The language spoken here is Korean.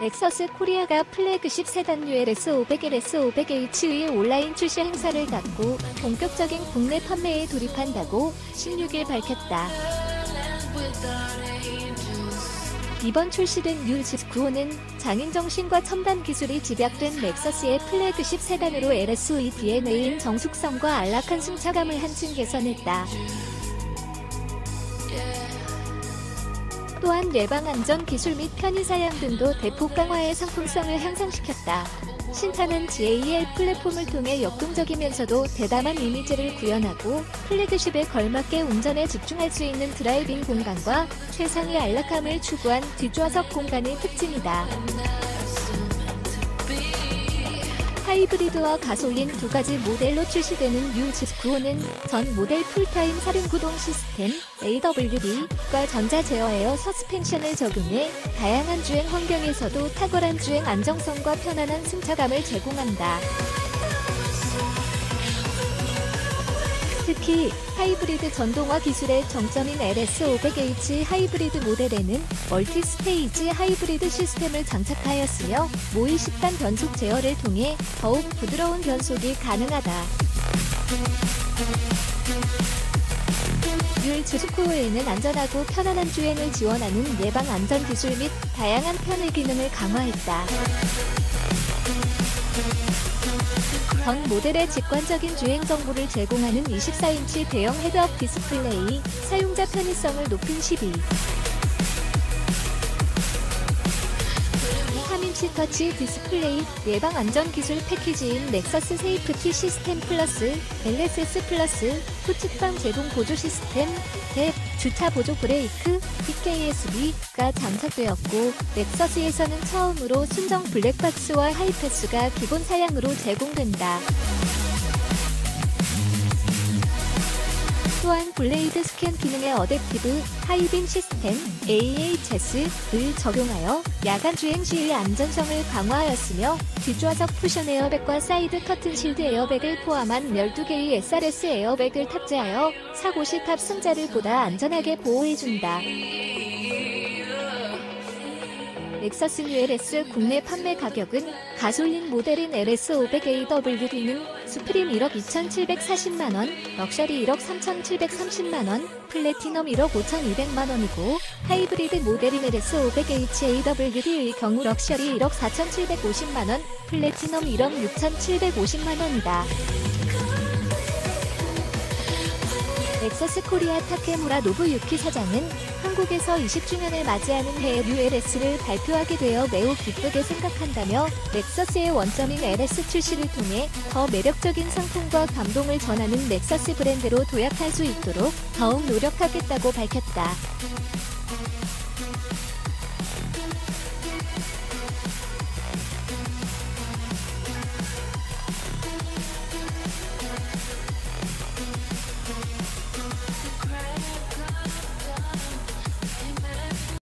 렉서스 코리아가 플래그십 세단 ULS 500LS 500H의 온라인 출시 행사를 갖고 본격적인 국내 판매에 돌입한다고 16일 밝혔다. 이번 출시된 뉴 LS는 장인 정신과 첨단 기술이 집약된 렉서스의 플래그십 세단으로 LS의 DNA인 정숙성과 안락한 승차감을 한층 개선했다. 또한 예방 안전 기술 및 편의 사양 등도 대폭 강화해 상품성을 향상시켰다. 신차는 GA-L 플랫폼을 통해 역동적이면서도 대담한 이미지를 구현하고 플래그십에 걸맞게 운전에 집중할 수 있는 driving 공간과 최상의 안락함을 추구한 뒷좌석 공간이 특징이다. 하이브리드와 가솔린 두 가지 모델로 출시되는 뉴 LS는 전 모델 풀타임 사륜 구동 시스템 AWD와 전자 제어 에어 서스펜션을 적용해 다양한 주행 환경에서도 탁월한 주행 안정성과 편안한 승차감을 제공한다. 특히 하이브리드 전동화 기술의 정점인 LS500H 하이브리드 모델에는 multi stage 하이브리드 시스템을 장착하였으며 모의 10단 변속 제어를 통해 더욱 부드러운 변속이 가능하다. 율츠 스코어에는 안전하고 편안한 주행을 지원하는 예방 안전 기술 및 다양한 편의 기능을 강화했다. 전 모델에 직관적인 주행 정보를 제공하는 24인치 대형 헤드업 디스플레이, 사용자 편의성을 높인 12. 3인치 터치 디스플레이, 예방 안전 기술 패키지인 렉서스 세이프티 시스템 플러스, LSS 플러스, 후측방 제동 보조 시스템, RCTAB, 주차 보조 브레이크, PKSB가 장착되었고 렉서스에서는 처음으로 순정 블랙박스와 하이패스가 기본 사양으로 제공된다. 또한 blade scan 기능의 adaptive high beam 시스템 AHS를 적용하여 야간 주행 시의 안전성을 강화하였으며 뒷좌석 쿠션 에어백과 사이드 curtain shield 에어백을 포함한 12개의 SRS 에어백을 탑재하여 사고 시 탑승자를 보다 안전하게 보호해준다. 렉서스 뉴 LS 국내 판매 가격은 가솔린 모델인 LS500AWD는 수프림 1억 2,740만원, 럭셔리 1억 3,730만원, 플래티넘 1억 5,200만원이고 하이브리드 모델인 LS500HAWD의 경우 럭셔리 1억 4,750만원, 플래티넘 1억 6,750만원이다. 렉서스 코리아 타케무라 노부유키 사장은 한국에서 20주년을 맞이하는 해에 ULS를 발표하게 되어 매우 기쁘게 생각한다며 렉서스의 원점인 LS 출시를 통해 더 매력적인 상품과 감동을 전하는 렉서스 브랜드로 도약할 수 있도록 더욱 노력하겠다고 밝혔다.